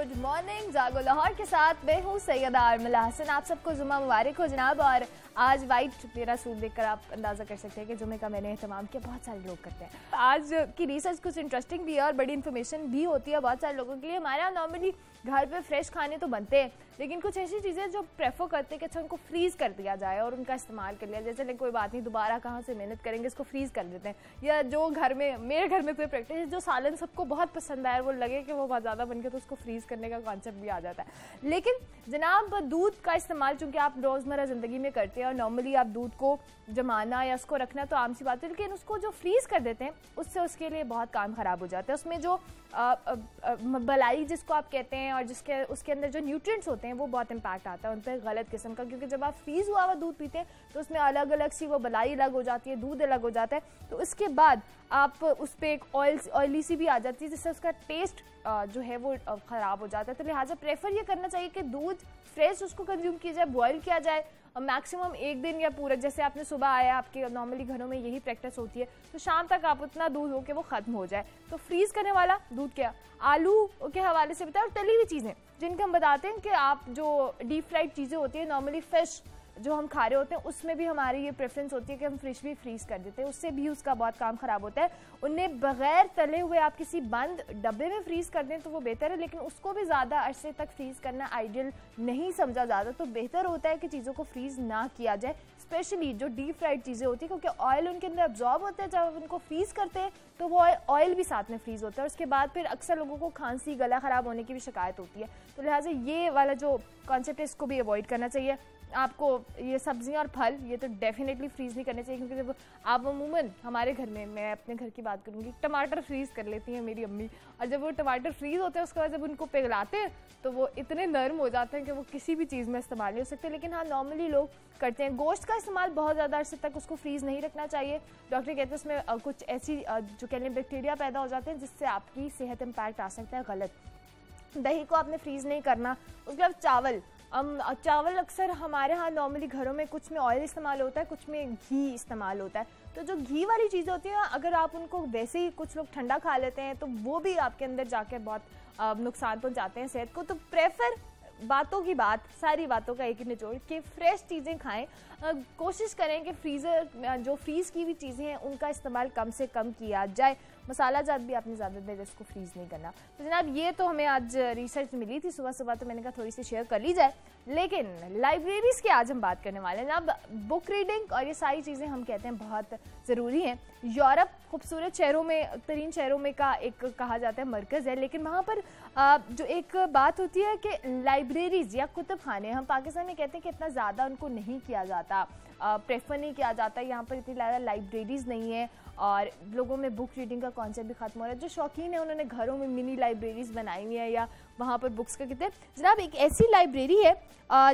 Good morning, जागो लाहौर के साथ मैं हूँ सैयदा आरमला हसन। आप सबको जुमा मुबारक हो जनाब, और आज वाइट मेरा सूट देखकर आप अंदाज़ा कर सकते हैं कि जुमे का मैंने अहतमाम किया। बहुत सारे लोग करते हैं। आज की रिसर्च कुछ इंटरेस्टिंग भी है और बड़ी इन्फॉर्मेशन भी होती है बहुत सारे लोगों के लिए। हमारे यहाँ नॉर्मली घर पे फ्रेश खाने तो बनते हैं, लेकिन कुछ ऐसी चीज़ें जो प्रेफर करते हैं कि अच्छा उनको फ्रीज़ कर दिया जाए और उनका इस्तेमाल कर लिया जाए। जैसे कोई बात नहीं, दोबारा कहाँ से मेहनत करेंगे, इसको फ्रीज़ कर देते हैं। या जो घर में, मेरे घर में कोई प्रैक्टिस जो सालन सबको बहुत पसंद आया वो लगे कि वो बहुत ज़्यादा बन गया तो उसको फ्रीज़ करने का कॉन्सेप्ट भी आ जाता है। लेकिन जनाब, दूध का इस्तेमाल चूँकि आप रोज़मर्रा ज़िंदगी में करते हैं और नॉर्मली आप दूध को जमाना या उसको रखना तो आम सी बात है, लेकिन उसको जो फ्रीज़ कर देते हैं, उससे उसके लिए बहुत काम ख़राब हो जाता है। उसमें जो बलाई जिसको आप कहते हैं और जिसके, उसके अंदर जो न्यूट्रिएंट्स होते हैं, वो बहुत इंपैक्ट आता है उन पर गलत किस्म का। क्योंकि जब आप फ्रीज़ हुआ हुआ दूध पीते हैं तो उसमें अलग अलग सी वो बलाई अलग हो जाती है, दूध अलग हो जाता है। तो उसके बाद आप उस पर एक ऑयल ऑयली सी भी आ जाती है, जिससे उसका टेस्ट जो है वो ख़राब हो जाता है। तो लिहाजा प्रेफर ये करना चाहिए कि दूध फ्रेश उसको कंज्यूम किया जाए बॉयल किया जाए मैक्सिमम एक दिन या पूरा, जैसे आपने सुबह आया, आपके नॉर्मली घरों में यही प्रैक्टिस होती है तो शाम तक आप उतना दूध हो के वो ख़त्म हो जाए। तो फ्रीज़ करने वाला दूध क्या? आलू के हवाले से बताया, और तली हुई चीज़ें, जिनके हम बताते हैं कि आप जो डीप फ्राइड चीज़ें होती है नॉर्मली फ़िश जो हम खा रहे होते हैं, उसमें भी हमारी ये प्रेफरेंस होती है कि हम फ्रिज भी फ्रीज कर देते हैं। उससे भी उसका बहुत काम खराब होता है। उन्हें बगैर तले हुए आप किसी बंद डब्बे में फ्रीज कर दें तो वो बेहतर है, लेकिन उसको भी ज़्यादा अरसे तक फ्रीज करना आइडियल नहीं समझा जाता। तो बेहतर होता है कि चीज़ों को फ्रीज ना किया जाए स्पेशली जो डीप फ्राइड चीज़ें होती है, क्योंकि ऑयल उनके अंदर अब्जॉर्ब होता है। जब उनको फ्रीज करते हैं तो वो ऑयल भी साथ में फ्रीज होता है। उसके बाद फिर अक्सर लोगों को खांसी, गला ख़राब होने की भी शिकायत होती है। तो लिहाजा ये वाला जो कॉन्सेप्ट है, इसको भी अवॉइड करना चाहिए। आपको ये सब्ज़ियाँ और फल, ये तो डेफिनेटली फ्रीज़ नहीं करने चाहिए, क्योंकि जब आप अमूमन हमारे घर में, मैं अपने घर की बात करूँगी, टमाटर फ्रीज़ कर लेती हैं मेरी अम्मी, और जब वो टमाटर फ्रीज़ होते हैं, उसके बाद जब उनको पिघलाते हैं तो वो इतने नरम हो जाते हैं कि वो किसी भी चीज़ में इस्तेमाल नहीं हो सकते। लेकिन हाँ नॉर्मली लोग करते हैं। गोश्त का इस्तेमाल बहुत ज़्यादा अर्से तक उसको फ्रीज़ नहीं रखना चाहिए। डॉक्टर कहते हैं उसमें कुछ ऐसी जो कहते हैं बैक्टीरिया पैदा हो जाते हैं, जिससे आपकी सेहत इम्पैक्ट आ सकता है गलत। दही को आपने फ्रीज़ नहीं करना, उसके बाद चावल। चावल अक्सर हमारे यहाँ नॉर्मली घरों में कुछ में ऑयल इस्तेमाल होता है, कुछ में घी इस्तेमाल होता है। तो जो घी वाली चीज़ें होती हैं, अगर आप उनको वैसे ही कुछ लोग ठंडा खा लेते हैं तो वो भी आपके अंदर जाके बहुत नुकसान पहुँचाते हैं सेहत को। तो प्रेफर बातों की बात, सारी बातों का एक ही निचोड़ कि फ्रेश चीज़ें खाएँ। कोशिश करें कि फ्रीज़र जो फ्रीज़ की हुई चीज़ें हैं, उनका इस्तेमाल कम से कम किया जाए। मसाला जात भी आपने ज़्यादा देर इसको फ्रीज़ नहीं करना। तो जनाब, ये तो हमें आज रिसर्च मिली थी, सुबह सुबह तो मैंने कहा थोड़ी सी शेयर कर ली जाए, लेकिन लाइब्रेरीज़ की आज हम बात करने वाले हैं। जनाब बुक रीडिंग और ये सारी चीज़ें हम कहते हैं बहुत ज़रूरी हैं। यूरोप, खूबसूरत शहरों में, तरीन शहरों में का एक कहा जाता है मरकज़ है, लेकिन वहाँ पर जो एक बात होती है कि लाइब्रेरीज या कुतुब खाने हम पाकिस्तान में कहते हैं कि इतना ज़्यादा उनको नहीं किया जाता। प्रेफर नहीं किया जाता, यहाँ पर इतनी ज़्यादा लाइब्रेरीज़ नहीं है। और लोगों में बुक रीडिंग का कॉन्सेप्ट भी खत्म हो रहा है। जो शौकीन है, उन्होंने घरों में मिनी लाइब्रेरीज बनाई हुई है या वहाँ पर बुक्स का कहते हैं जनाब, एक ऐसी लाइब्रेरी है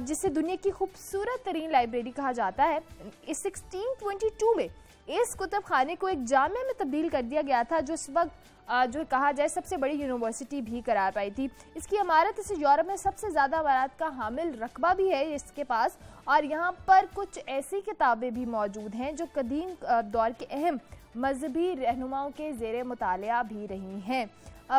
जिसे दुनिया की खूबसूरत तरीन लाइब्रेरी कहा जाता है। सिक्सटीन में इस कुतुब खाने को एक जामे में तब्दील कर दिया गया था, जो इस वक्त जो कहा जाए सबसे बड़ी यूनिवर्सिटी भी करार पाई थी। इसकी इमारत इसे यूरोप में सबसे ज़्यादा इमारत का हामिल रकबा भी है इसके पास, और यहाँ पर कुछ ऐसी किताबें भी मौजूद हैं, जो कदीम दौर के अहम मजहबी रहनुमाओं के जेर मुताल भी रही हैं।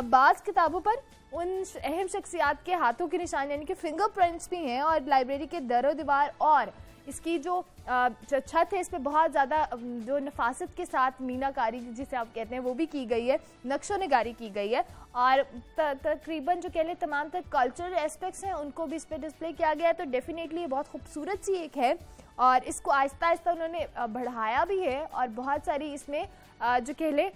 बाज़ किताबों पर उन अहम शख्सियात के हाथों के निशान यानी कि फिंगरप्रिंट्स भी हैं और लाइब्रेरी के दर दीवार और इसकी जो छत है, इस पर बहुत ज़्यादा जो नफासत के साथ मीनाकारी, जिसे आप कहते हैं, वो भी की गई है, नक्शो नगारी की गई है। और तकरीबन जो कह लें, तमाम तक कल्चरल एस्पेक्ट्स हैं, उनको भी इस पर डिस्प्ले किया गया है तो डेफिनेटली ये बहुत खूबसूरत सी एक है। और इसको आहिस्ता आहिस्ता उन्होंने बढ़ाया भी है, और बहुत सारी इसमें जो कह लें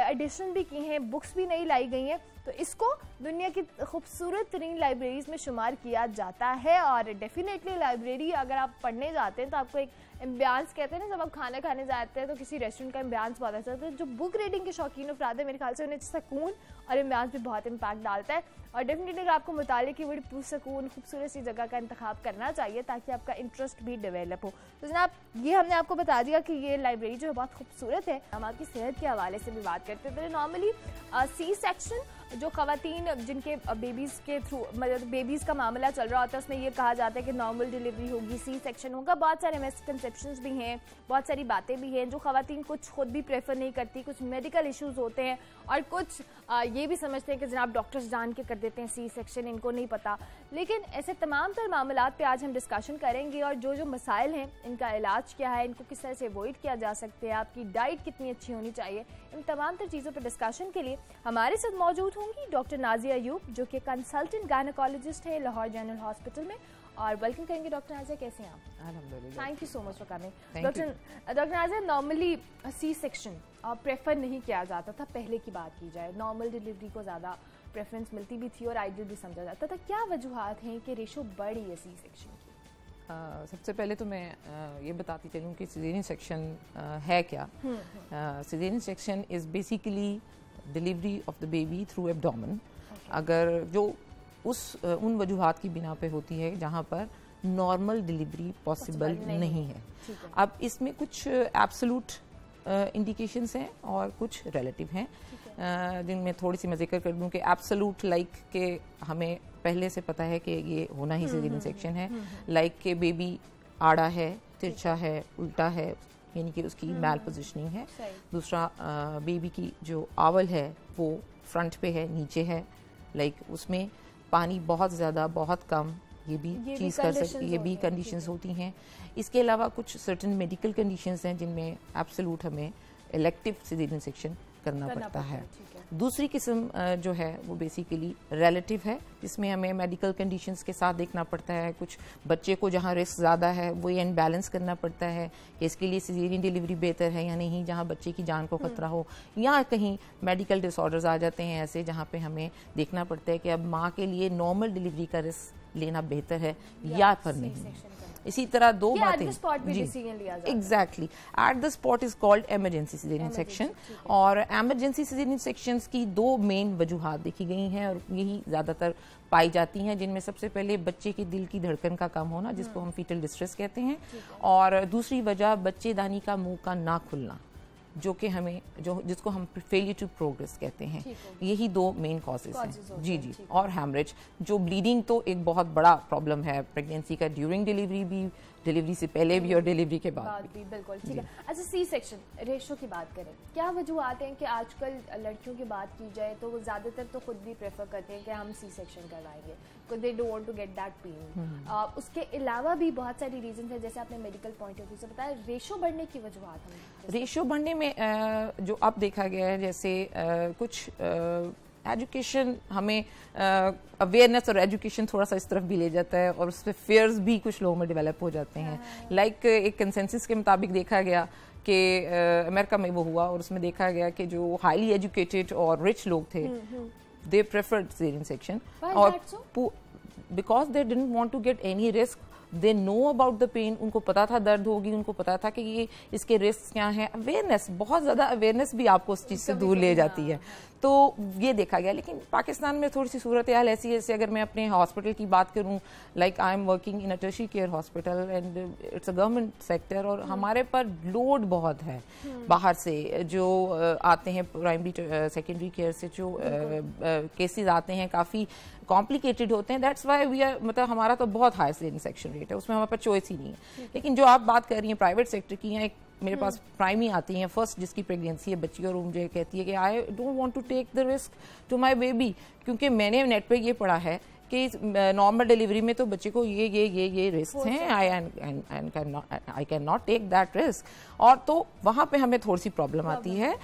एडिशन भी की हैं बुक्स भी नई लाई गई हैं। तो इसको दुनिया की खूबसूरत तरीन लाइब्रेरीज में शुमार किया जाता है, और डेफिनेटली लाइब्रेरी अगर आप पढ़ने जाते हैं तो आपको एक एम्बियांस कहते हैं ना, जब आप खाना खाने जाते हैं तो किसी रेस्टोरेंट का एम्बियांस बहुत अच्छा होता है। जो बुक रीडिंग के शौकीन अफराद है, मेरे ख्याल से उन्हें सुकून और एम्बियांस भी बहुत इम्पैक्ट डालता है। और डेफिनेटली अगर आपको मुताले की बड़ी पुरसकून, खूबसूरत सी जगह का इंतखब करना चाहिए, ताकि आपका इंटरेस्ट भी डेवलप हो। तो जनाब, ये हमने आपको बता दिया कि ये लाइब्रेरी जो है बहुत खूबसूरत है। हम आपकी सेहत के हवाले से भी बात करते तो नॉर्मली सी सेक्शन जो खातन जिनके बेबीज़ के थ्रू मतलब बेबीज़ का मामला चल रहा होता है, उसमें ये कहा जाता है कि नॉर्मल डिलीवरी होगी सी सेक्शन होगा। बहुत सारे मिसकनसेप्शन भी हैं, बहुत सारी बातें भी हैं, जो खातन कुछ खुद भी प्रेफर नहीं करती, कुछ मेडिकल इश्यूज़ होते हैं, और कुछ ये भी समझते हैं कि जनाब डॉक्टर्स जान के कर देते हैं सी सेक्शन इनको नहीं पता। लेकिन ऐसे तमाम तर मामला पे आज हम डिस्कशन करेंगे, और जो जो मसाइल हैं, इनका इलाज क्या है, इनको किस तरह से अवॉइड किया जा सकता है, आपकी डाइट कितनी अच्छी होनी चाहिए, इन तमाम तर चीज़ों पर डिस्कशन के लिए हमारे साथ मौजूद होंगी डॉक्टर नाजिया अयूब जो कि कंसल्टेंट गायनोकोलॉजिस्ट है लाहौर जनरल हॉस्पिटल में। और वेलकम करेंगे डॉक्टर नाजिया कैसे हैं आप? Thank you so much for coming doctor doctor Nazia normally C section prefer नहीं किया जाता था पहले की बात की जाए। नॉर्मल डिलीवरी को ज़्यादा प्रेफरेंस मिलती भी थी और आइडियल भी समझा जाता था। क्या वजूहत हैं कि रेशो बढ़ी है सी सेक्शन की? Uh, सबसे पहले तो मैं uh, ये बताती चलूँ कि सिजेरियन सेक्शन uh, है क्या? Caesarean section is basically delivery of the baby through abdomen अगर जो उस उन वजूहत की बिना पे होती है जहाँ पर नॉर्मल डिलीवरी पॉसिबल नहीं, नहीं है। अब इसमें कुछ एब्सोलूट इंडिकेशंस हैं और कुछ रिलेटिव हैं। जिनमें थोड़ी सी मैं ज़िक्र कर दूँ कि एब्सोलूट लाइक के हमें पहले से पता है कि ये होना ही सीज़न सेक्शन है। लाइक के बेबी आड़ा है तिरछा है उल्टा है यानी कि उसकी मैल पोजिशनिंग है। दूसरा बेबी की जो आवल है वो फ्रंट पे है नीचे है। लाइक उसमें पानी बहुत ज़्यादा बहुत कम ये भी चीज़ कर सकती ये भी कंडीशंस होती हैं। इसके अलावा कुछ सर्टन मेडिकल कंडीशंस हैं जिनमें एब्सोलूट हमें इलेक्टिव सिजेरियन सेक्शन करना, करना पड़ता है। दूसरी किस्म जो है वो बेसिकली रिलेटिव है जिसमें हमें मेडिकल कंडीशंस के साथ देखना पड़ता है। कुछ बच्चे को जहाँ रिस्क ज़्यादा है वो ये बैलेंस करना पड़ता है कि इसके लिए सीजेरियन डिलीवरी बेहतर है या नहीं जहाँ बच्चे की जान को हम्म। खतरा हो। या कहीं मेडिकल डिसऑर्डर्स आ जाते हैं ऐसे जहाँ पे हमें देखना पड़ता है कि अब माँ के लिए नॉर्मल डिलीवरी का रिस्क लेना बेहतर है या फिर नहीं। इसी तरह दो बातें। Exactly at the spot is called emergency caesarean section और एमरजेंसी सीजरियन सेक्शन की दो मेन वजूहत देखी गई हैं और यही ज़्यादातर पाई जाती हैं जिनमें सबसे पहले बच्चे के दिल की धड़कन का कम होना जिसको हम फीटल डिस्ट्रेस कहते हैं। और दूसरी वजह बच्चेदानी का मुँह का ना खुलना। जो कि हमें जो जिसको हम फेलियर टू प्रोग्रेस कहते हैं। यही दो मेन कॉजेज हैं। जी जी। और हैमरेज जो ब्लीडिंग तो एक बहुत बड़ा प्रॉब्लम है। प्रेगनेंसी का ड्यूरिंग डिलीवरी भी डिलीवरी से पहले भी और डिलीवरी के बाद भी बिल्कुल ठीक है। अच्छा सी सेक्शन रेशो की बात करें। क्या वजूहत हैं कि आजकल लड़कियों की बात की जाए तो वो ज़्यादातर तो खुद भी प्रेफर करते हैं कि हम सी सेक्शन करवाएँगे। They don't want to get that pain उसके अलावा भी बहुत सारी रीजन है जैसे आपने मेडिकल पॉइंट ऑफ़ व्यू से बताया रेशो बढ़ने की वजूहत रेशो बढ़ने में जो अब देखा गया है जैसे कुछ एजुकेशन हमें अवेयरनेस और एजुकेशन थोड़ा सा इस तरफ़ भी ले जाता है और उस पर फेयर्स भी कुछ लोगों में डेवलप हो जाते हैं। लाइक हाँ। like, एक कंसेंसिस के मुताबिक देखा गया कि अमेरिका में वो हुआ और उसमें देखा गया कि जो हाईली एजुकेटेड और रिच लोग थे दे प्रेफर्ड सीरियन सेक्शन और because they don't want to get any risk they know about the pain उनको पता था दर्द होगी उनको पता था कि ये इसके रिस्क क्या हैं। अवेयरनेस बहुत ज़्यादा अवेयरनेस भी आपको उस चीज़ से दूर ले जाती है। तो ये देखा गया लेकिन पाकिस्तान में थोड़ी सी सूरत हाल ऐसी है अगर मैं अपने हॉस्पिटल की बात करूँ like I am working in a tertiary care hospital and it's a government sector और hmm. हमारे पर लोड बहुत है hmm. बाहर से जो आते हैं प्राइमरी सेकेंडरी केयर से जो केसेस आते हैं काफ़ी कॉम्प्लिकेटेड होते हैं दैट्स वाई वी आर मतलब हमारा तो बहुत हाई सेक्शन रेट है उसमें हमारे पास चॉइस ही नहीं है लेकिन जो आप बात कर रही हैं प्राइवेट सेक्टर की या एक मेरे पास प्राइम ही आती हैं फ़र्स्ट जिसकी प्रेगनेंसी है बच्ची और मुझे कहती है कि I don't want to take the risk to my baby क्योंकि मैंने नेट पे ये पढ़ा है कि नॉर्मल डिलीवरी में तो बच्चे को ये ये ये ये रिस्क हैं। I I can not take that risk और तो वहाँ पे हमें थोड़ी सी प्रॉब्लम आती है।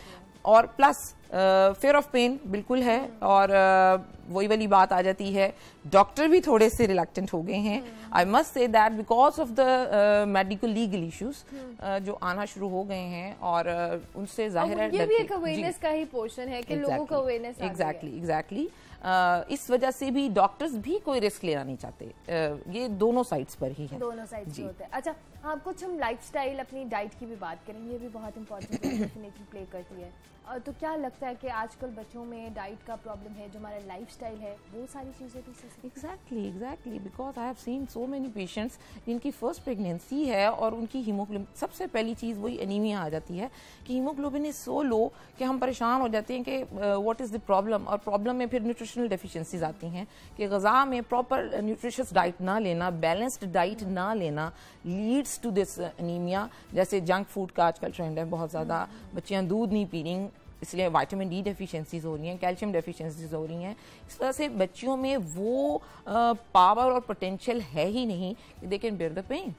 और प्लस फेयर ऑफ़ पेन बिल्कुल है और uh, वही वाली बात आ जाती है। डॉक्टर भी थोड़े से रिलेक्टेंट हो गए हैं। I must say that because of the medical legal issues जो आना शुरू हो गए हैं और uh, उनसे ज़ाहिर है ये भी एक अवेयरनेस का ही पोर्शन है कि exactly, लोगों को अवेयरनेस एग्जैक्टली एग्जैक्टली इस वजह से भी डॉक्टर्स भी कोई रिस्क लेना नहीं चाहते। uh, ये दोनों साइड्स पर ही है। दोनों साइड्स होते हैं। अच्छा हाँ कुछ हम लाइफस्टाइल अपनी डाइट की भी बात करें ये भी बहुत इंपॉर्टेंट प्ले करती है। तो क्या लगता लगता है कि आजकल बच्चों में डाइट का प्रॉब्लम है जो हमारा लाइफस्टाइल है वो सारी चीज़ें भी exactly exactly because I have seen so many patients जिनकी फ़र्स्ट प्रेगनेंसी है और उनकी हीमोग्लोबिन सबसे पहली चीज़ वही एनीमिया आ जाती है कि हीमोग्लोबिन इज़ सो लो कि हम परेशान हो जाते हैं कि व्हाट इज़ द प्रॉब्लम और प्रॉब्लम में फिर न्यूट्रिशनल डेफिशिएंसीज आती हैं कि गज़ा में प्रॉपर न्यूट्रिशियस डाइट ना लेना बैलेंस्ड डाइट ना लेना लीड्स टू दिस एनीमिया जैसे जंक फ़ूड का आजकल ट्रेंड है बहुत ज़्यादा बच्चियाँ दूध नहीं पी रही इसलिए वाइटामिन डी डेफिशिएंसीज हो रही हैं कैल्शियम डेफिशिएंसीज हो रही हैं। इस तरह से बच्चियों में वो पावर और पोटेंशियल है ही नहीं कि they can bear the pain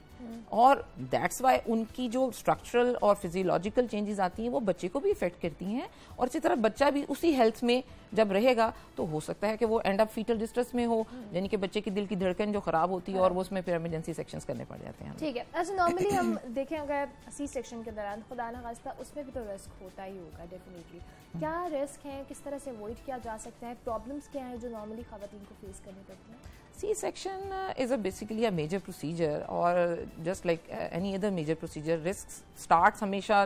और दैट्स वाई उनकी जो स्ट्रक्चरल और फिजियोलॉजिकल चेंजेस आती हैं वो बच्चे को भी इफ़ेक्ट करती हैं। और इसी तरह बच्चा भी उसी हेल्थ में जब रहेगा तो हो सकता है कि वो एंड ऑफ़ फीटल डिस्ट्रेस में हो यानी कि बच्चे की दिल की धड़कन जो खराब होती है और वो उसमें फिर इमरजेंसी सेक्शंस करने पड़ जाते हैं। ठीक है अच्छा नॉर्मली हम देखें अगर सी सेक्शन के दौरान खुदा न खास्ता उसमें भी तो रिस्क होता ही होगा डेफिनेटली क्या रिस्क है? किस तरह से अवॉइड किया जा सकता है? प्रॉब्लम्स क्या है जो नॉर्मली खातन को फेस करनी पड़ती हैं? Uh, is a basically a major procedure or uh, just like uh, any other major procedure risks starts हमेशा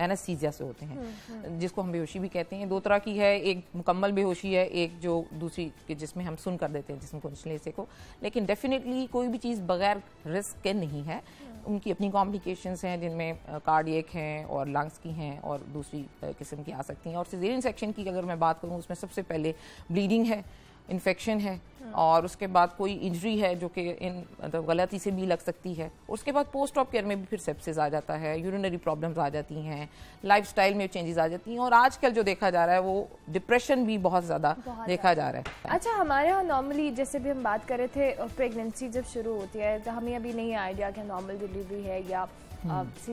एनेस्थीसिया से होते हैं। हम्म, हम्म। जिसको हम बेहोशी भी कहते हैं। दो तरह की है एक मुकम्मल बेहोशी है एक जो दूसरी जिसमें हम सुन कर देते हैं जिसम को निचले हिस्से को। लेकिन डेफिनेटली कोई भी चीज़ बगैर रिस्क के नहीं है। उनकी अपनी कॉम्प्लिकेशंस हैं जिनमें कार्डियक हैं और लंग्स की हैं और दूसरी किस्म की आ सकती हैं। और सीजेरियन सेक्शन की अगर मैं बात करूँ उसमें सबसे पहले ब्लीडिंग है इन्फेक्शन है और उसके बाद कोई इंजरी है जो कि इन मतलब गलती से भी लग सकती है। उसके बाद पोस्ट ऑप केयर में भी फिर सेप्सिस आ जाता है यूरिनरी प्रॉब्लम्स आ जाती हैं लाइफस्टाइल में चेंजेस आ जाती हैं और आजकल जो देखा जा रहा है वो डिप्रेशन भी बहुत ज़्यादा देखा जा रहा है। अच्छा हमारे यहाँ नॉर्मली जैसे भी हम बात कर रहे थे प्रेगनेंसी जब शुरू होती है तो हमें अभी नहीं आइडिया कि नॉर्मल डिलीवरी है या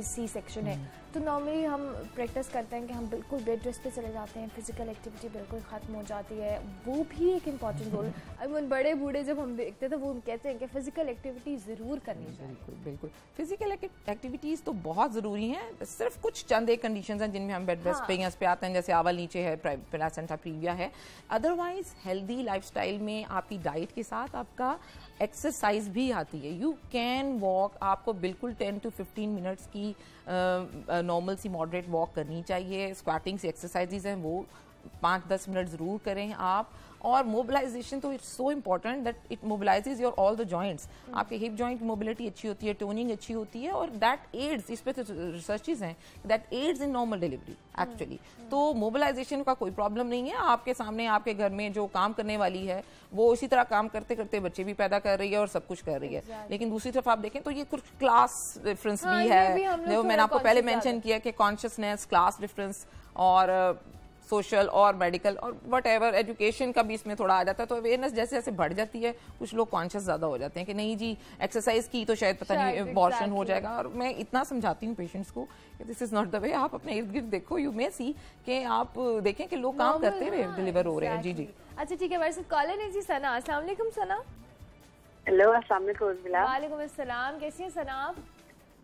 सी सेक्शन है। तो नॉर्मली हम प्रैक्टिस करते हैं कि हम बिल्कुल बेड रेस्ट पे चले जाते हैं फ़िज़िकल एक्टिविटी बिल्कुल ख़त्म हो जाती है। वो भी एक इंपॉर्टेंट रोल आई मीन बड़े बूढ़े जब हम देखते हैं तो वो कहते हैं कि फ़िज़िकल एक्टिविटी ज़रूर करनी चाहिए। बिल्कुल बिल्कुल। फ़िज़िकल एक्टिविटीज़ तो बहुत ज़रूरी हैं। सिर्फ़ कुछ चंद एक कंडीशन हैं जिनमें हम बेड रेस्ट पे यहाँ पे आते हैं जैसे आवल नीचे है प्लासेंटा प्रीविया है। अदरवाइज़ हेल्दी लाइफ में आपकी डाइट के साथ आपका एक्सरसाइज भी आती है। यू कैन वॉक आपको बिल्कुल टेन टू फिफ्टीन मिनट्स की नॉर्मल सी मॉडरेट वॉक करनी चाहिए। स्क्वाटिंग से एक्सरसाइजेज हैं, वो पाँच दस मिनट ज़रूर करें आप। और मोबिलाइजेशन तो it's so important that it mobilises your all the joints आपके हिप जॉइंट मोबिलिटी अच्छी होती है टोनिंग अच्छी होती है और दैट एड्स इस पर तो रिसर्चेज हैं that aids in normal delivery actually तो मोबिलाइजेशन का कोई प्रॉब्लम नहीं है। आपके सामने आपके घर में जो काम करने वाली है वो इसी तरह काम करते करते बच्चे भी पैदा कर रही है और सब कुछ कर रही है। Exactly. लेकिन दूसरी तरफ़ आप देखें तो ये कुछ क्लास डिफरेंस हाँ, भी है। जो मैंने आपको पहले मेंशन किया कि कॉन्शियसनेस क्लास डिफरेंस और सोशल और मेडिकल और वट एवर एजुकेशन का भी इसमें थोड़ा आ जाता है तो अवेयरनेस जैसे जैसे बढ़ जाती है कुछ लोग कॉन्शियस ज़्यादा हो जाते हैं कि नहीं जी एक्सरसाइज की तो शायद पता नहीं अबॉर्शन हो जाएगा। और मैं इतना समझाती हूँ पेशेंट्स को this is not the way आप अपने इर्द गिर्द देखो यू मे सी कि आप देखें कि लोग काम करते हुए डिलीवर हो रहे हैं। जी जी। अच्छा ठीक है वैसे कॉलर है जी सना। असला सना। हेलो वालेकुम अस्सलाम कैसी हैं सना आप?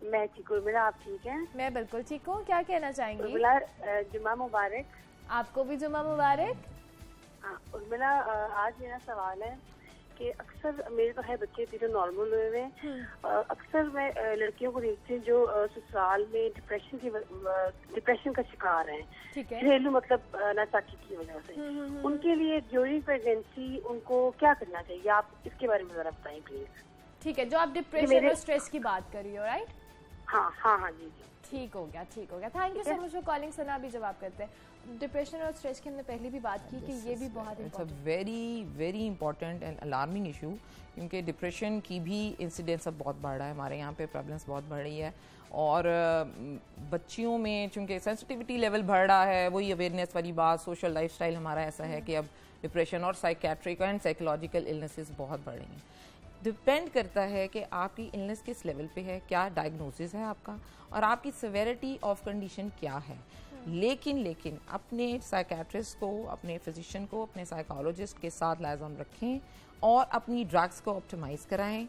मैं ठीक हूँ आप ठीक हैं? मैं बिल्कुल ठीक हूँ। क्या कहना चाहेंगी? जुमा मुबारक। आपको भी जुमा मुबारक। हाँ, उर्मिला आज मेरा सवाल है कि अक्सर मेरे तो है बच्चे तीनों नॉर्मल हुए हुए हम्म। अक्सर मैं लड़कियों को देखती हूँ जो ससुराल में डिप्रेशन की डिप्रेशन का शिकार है। घरेलू मतलब नाचाकी की वजह से। हम्म, हम्म, उनके लिए ड्यूरिंग प्रेगनेंसी उनको क्या करना चाहिए? आप इसके बारे में जरा बताएँ प्लीज़ ठीक है जो आप डिप्रेशन और स्ट्रेस की बात कर रही हो राइट हाँ हाँ हाँ जी जी। ठीक हो गया ठीक हो गया। Thank you so much for calling Sana भी जवाब करते हैं। डिप्रेशन और स्ट्रेस की हमने पहले भी बात की कि ये भी बहुत it's a very very important and alarming issue क्योंकि डिप्रेशन की भी इंसिडेंस अब बहुत बढ़ रहा है। हमारे यहाँ पे प्रॉब्लम्स बहुत बढ़ रही है और बच्चियों में चूँकि सेंसिटिविटी लेवल बढ़ रहा है वही अवेयरनेस वाली बात सोशल लाइफस्टाइल हमारा ऐसा है कि अब डिप्रेशन और साइकेट्रिक एंड साइकोलॉजिकल इलनेसेस बहुत बढ़ रही हैं। डिपेंड करता है कि आपकी इलनेस किस लेवल पे है क्या डायग्नोसिस है आपका और आपकी सिवेरिटी ऑफ़ कंडीशन क्या है। लेकिन लेकिन अपने साइकेट्रिस्ट को अपने फिजिशियन को अपने साइकोलॉजिस्ट के साथ लाइजॉन रखें और अपनी ड्रग्स को ऑप्टिमाइज कराएँ।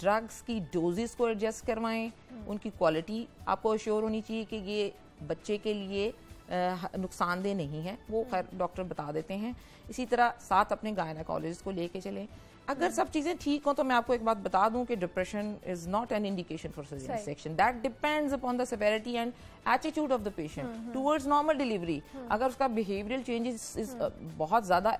ड्रग्स की डोजेस को एडजस्ट करवाएँ। उनकी क्वालिटी आपको श्योर होनी चाहिए कि ये बच्चे के लिए नुकसानदेह नहीं है। वो खैर डॉक्टर बता देते हैं। इसी तरह साथ अपने गायनाकोलॉजिस्ट को लेके चलें। अगर सब चीज़ें ठीक हो तो मैं आपको एक बात बता दूँ कि depression is not an indication for surgery section that depends upon the severity and attitude of the patient towards normal delivery अगर उसका बिहेवियरल चेंजेस इज़ बहुत ज़्यादा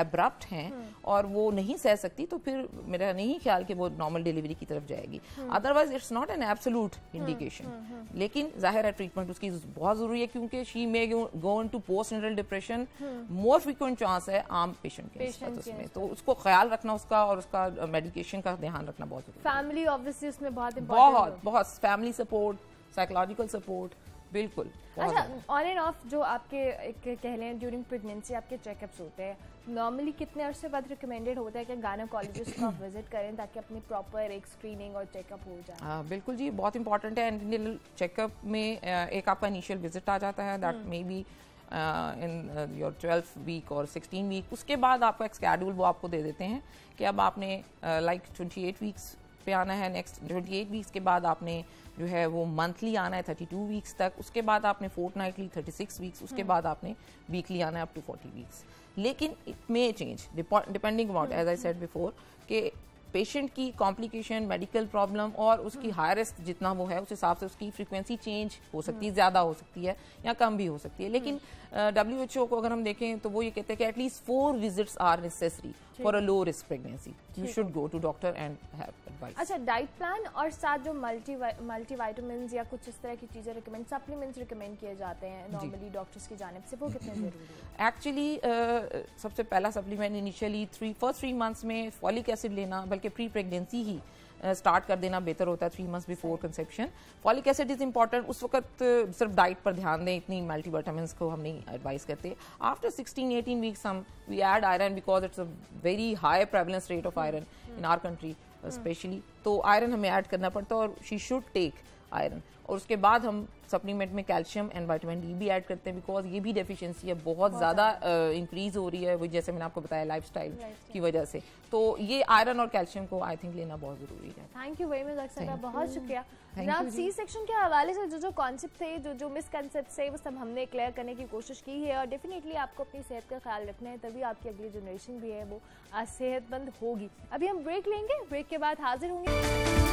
एब्रप्ट हैं हम्म। और वो नहीं सह सकती तो फिर मेरा नहीं ख्याल कि वो नॉर्मल डिलीवरी की तरफ़ जाएगी। Otherwise it's not an absolute indication लेकिन ज़ाहिर है ट्रीटमेंट उसकी बहुत ज़रूरी है क्योंकि she may go in to post depression more frequent chance है आम पेशेंट के उसमें। तो उसको ख्याल रखना उसका और उसका मेडिकेशन का ध्यान रखना बहुत ज़रूरी फैमिली ऑब्वियसली उसमें बहुत बहुत बहुत फैमिली सपोर्ट साइकोलॉजिकल सपोर्ट बिल्कुल अच्छा ऑन एंड ऑफ़ जो आपके एक कह लें ड्यूरिंग प्रेगनेंसी आपके चेकअप्स होते हैं नॉर्मली कितने अरसे बाद रिकमेंडेड होता है कि गायनोकोलॉजिस्ट को आप विज़िट करें ताकि अपनी प्रॉपर एक स्क्रीनिंग और चेकअप हो जाए? हाँ बिल्कुल जी बहुत इंपॉर्टेंट है एंटीनियल चेकअप में एक आपका इनिशियल विज़िट आ जाता है that may be in your twelfth week और सिक्सटीन वीक उसके बाद आपका एक स्केड्यूल वो आपको दे देते हैं कि अब आपने लाइक ट्वेंटी एट वीक्स पे आना है नेक्स्ट ट्वेंटी एट वीक्स के बाद आपने जो है वो मंथली आना है थर्टी टू वीक्स तक उसके बाद आपने fortnightly thirty six weeks उसके बाद आपने वीकली आना है अप टू फोर्टी वीक्स लेकिन it may change depending about as I said before कि पेशेंट की कॉम्प्लिकेशन मेडिकल प्रॉब्लम और उसकी हाई रिस्क जितना वो है उस हिसाब से उसकी फ्रिक्वेंसी चेंज हो सकती है ज़्यादा हो सकती है या कम भी हो सकती है। लेकिन डब्ल्यू uh, ओ को अगर हम देखें तो वो ये कहते हैं कि at least four visits are necessary for a low risk pregnancy you should go to doctor and have advice अच्छा डाइट प्लान और साथ जो मल्टी मल्टी वाइटामिन या कुछ इस तरह की चीज़ें रिकमेंड सप्लीमेंट्स रिकमेंड किए जाते हैं नॉर्मली डॉक्टर्स की जानब से वो कितने ज़रूरी है? एक्चुअली uh, सबसे पहला supplement initially three first three months में फॉलिक एसिड लेना बल्कि प्री प्रेगनेंसी ही। स्टार्ट कर देना बेहतर होता है three months before conception folic acid is important उस वक्त सिर्फ़ डाइट पर ध्यान दें इतनी मल्टी वाइटामिन को हम नहीं एडवाइस करते. आफ्टर सिक्सटीन एटीन वीक्स हम we add iron because it's a very high prevalence rate of iron in our country specially तो आयरन हमें ऐड करना पड़ता है और शी शुड टेक आयरन और उसके बाद हम सप्लीमेंट में कैल्शियम एंड वाइटामिन डी भी ऐड करते हैं बिकॉज़ ये भी डेफिशिएंसी है बहुत ज़्यादा इंक्रीज हो रही है वो जैसे मैंने आपको बताया लाइफ की वजह से। तो ये आयरन और कैल्शियम को आई थिंक लेना बहुत ज़रूरी है। Thank you very much doctor बहुत शुक्रिया। आप सी सेक्शन के हवाले से जो जो कॉन्सेप्ट थे जो जो मिसकनसेप्ट थे वो सब हमने क्लियर करने की कोशिश की है और डेफिनेटली आपको अपनी सेहत का ख्याल रखना है तभी आपकी अगली जनरेशन भी है वो सेहतमंद होगी। अभी हम ब्रेक लेंगे ब्रेक के बाद हाजिर होंगे।